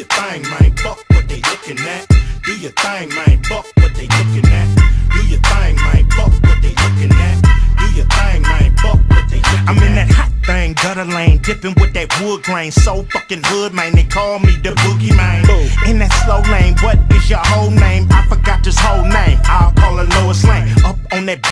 your thing, man. Fuck what they looking at. Do your thing, man. Fuck what they looking at. Do your thing, man. Fuck what they looking at. Do your thing, man. Fuck what they looking at. I'm in that hot thing, gutter lane, dipping with that wood grain. So fucking hood, man. They call me the boogie man. In that slow lane, what is your whole name?